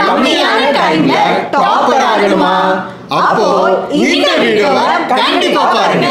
கம்மியான டைம்ல டாப்பர் ஆகணுமா அப்போ இந்த வீடியோவை கண்டிப்பா பாருங்க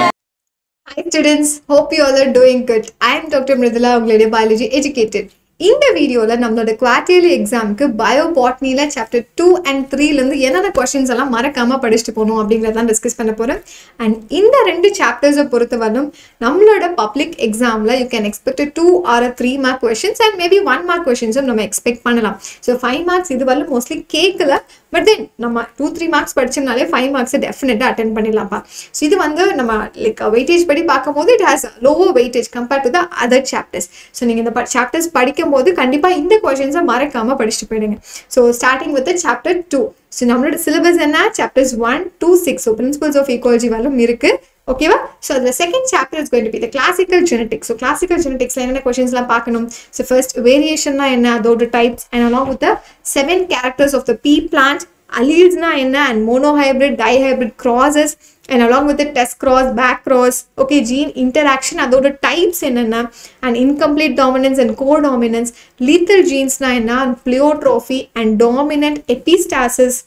Hi students, hope you all are doing good. I am Dr. Mridula, உங்களுடைய biology educated. இந்த வீடியோவில் நம்மளோட குவார்டர்லி எக்ஸாமுக்கு பயோ பாட்னியில் சாப்டர் டூ அண்ட் த்ரீலேருந்து என்னென்ன கொஷின்ஸ் எல்லாம் மறக்காமல் படிச்சுட்டு போகணும் அப்படிங்கிறதான் டிஸ்கஸ் பண்ண போகிறேன் அண்ட் இந்த ரெண்டு சாப்டர்ஸை பொறுத்தவரையும் நம்மளோட பப்ளிக் எக்ஸாமில் you can expect two or three mark questions and maybe one mark கொஷின்ஸும் நம்ம எக்ஸ்பெக்ட் பண்ணலாம். ஸோ ஃபைவ் மார்க்ஸ் இது மோஸ்ட்லி கேட்கல பட் தென் நம்ம டூ த்ரீ மார்க்ஸ் படிச்சோம்னாலே ஃபைவ் மார்க்ஸை டெஃபினட்டாக அட்டன் பண்ணிடலாம்ப்பா. ஸோ இது வந்து நம்ம லைக் வெயிட்டேஜ் படி பார்க்கும்போது it has lower weightage compared to the other chapters so நீங்கள் இந்த சாப்டர்ஸ் படிக்கும்போது கண்டிப்பாக இந்த கொஷின்ஸை மறக்காமல் படிச்சுட்டு போயிடுங்க. So starting with chapter two so நம்மளோட சிலபஸ் என்ன? Chapters one two six so principles of ecology வரலும் இருக்குது ஓகேவா ஸோ அதில் second chapter is going to be the classical genetics so classical ஜெனட்டிக்ஸில் என்னென்ன கொஷின்ஸ்லாம் பார்க்கணும் ஸோ ஃபர்ஸ்ட் வேரியேஷன்னா என்ன அதோட types and along with the seven characters of the pea plant alleelsனா என்ன and monohybrid dihybrid crosses and along with it test cross back cross okay gene interaction அதோட types என்னென்ன and incomplete dominance and codominance lethal genesனா என்ன and pleiotrophy and dominant epistasis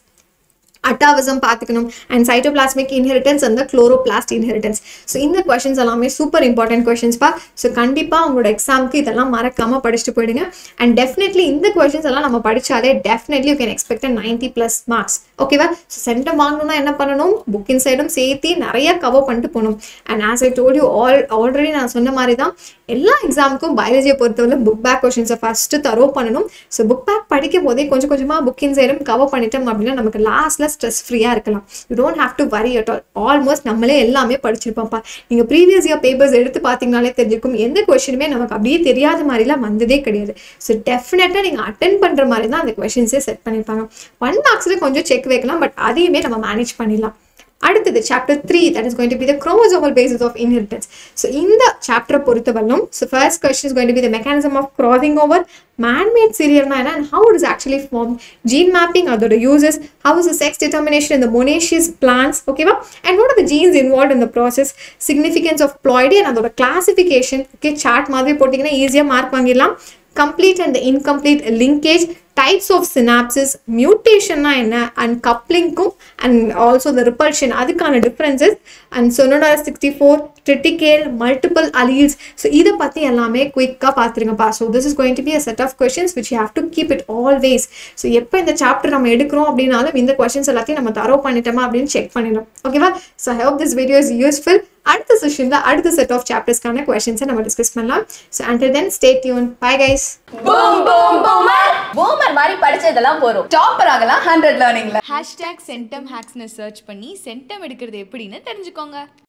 atavism பார்த்துக்கணும் and cytoplasmic inheritance அந்த chloroplast inheritance so இந்த questions எல்லாமே super important கொஷின்ஸ்ப்பா so கண்டிப்பாக உங்களோட எக்ஸாமுக்கு இதெல்லாம் மறக்காமல் படிச்சுட்டு போயிடுங்க. அண்ட் டெஃபினெட்லி இந்த கொஷின்ஸ் எல்லாம் நம்ம படித்தாலே definitely you can expect ninety plus marks ஓகேவா ஸோ சென்டம் வாங்கணும்னா என்ன பண்ணணும்? புக்கின் சைடும் சேர்த்து நிறைய கவர் பண்ணிட்டு போகணும். And as I told you all already நான் சொன்ன மாதிரி தான் எல்லா எக்ஸாமுக்கும் பயாலஜியை பொறுத்தவரை புக் பேக் கொஷின்ஸை ஃபஸ்ட்டு தரோ பண்ணணும். ஸோ புக் பேக் படிக்கும் போதே கொஞ்சம் கொஞ்சமாக புக்கின் சைடும் கவர் பண்ணிட்டோம் அப்படின்னா நமக்கு லாஸ்ட்டில் ஸ்ட்ரெஸ் ஃப்ரீயாக இருக்கலாம். You don't have to worry at all almost நம்மளே எல்லாமே படிச்சிருப்போம்ப்பா. நீங்கள் ப்ரீவியஸ் இயர் பேப்பர்ஸ் எடுத்து பார்த்தீங்கனாலே தெரிஞ்சிருக்கும். எந்த கொஷினுமே நமக்கு அப்படியே தெரியாத மாதிரிலாம் வந்ததே கிடையாது. ஸோ டெஃபினட்டாக நீங்கள் அட்டன் பண்ணுற மாதிரி தான் அந்த கொஷின்ஸே செட் பண்ணியிருப்பாங்க ஒன் மார்க்ஸில் கொஞ்சம் செக் வைக்கலாம் பட் அதையுமே நம்ம மேனேஜ் பண்ணிடலாம். அடுத்தது chapter three that is going to be the chromosomal basis of inheritance so இந்த சாப்டரை பொறுத்தவரையும் so first question is going to be the mechanism of crossing over man-made சீரியல்னா என்ன? And how is actually form gene mapping அதோட uses how is sex determination இந்த monoecious plants ஓகேவா and what are the genes involve இந்த process significance of ploidy and அதோட classification okay chart மாதிரி போட்டிங்கன்னா ஈஸியாக மார்க் வாங்கிடலாம். Complete and incomplete linkage types of synapsis மியூட்டேஷன்னா என்ன அண்ட் கப்ளிங்க்கும் அண்ட் ஆல்சோ த ரிப்பல்ஷன் அதுக்கான differences and Sonora sixty four triticale multiple alleles so இதை பற்றி எல்லாமே குயிக்காக பார்த்துருங்கப்பா so this is going to be a set of questions which you have to keep it always so எப்போ இந்த chapter நம்ம எடுக்கிறோம் அப்படின்னாலும் இந்த கொஷின்ஸ் எல்லாத்தையும் நம்ம தரோ பண்ணிட்டோமா அப்படின்னு செக் பண்ணிடும் ஓகேவா so hope this video is useful அடுத்த செஷனில் அடுத்த செட் ஆஃப் சாப்டர்ஸ்க்கான கொஷின்ஸை நம்ம டிஸ்கஸ் பண்ணலாம். So until then stay tuned bye guys boom boom boomer boomer மாதிரி படிச்சதெல்லாம் போறோம் டாப்பர் ஆகலாம் ஹண்ட்ரட் லேர்னிங்ல ஹேஷ்டேக் சென்டம் ஹேக்ஸ்னு சர்ச் பண்ணி சென்டம் எடுக்கிறது எப்படின்னு தெரிஞ்சுக்கோங்க.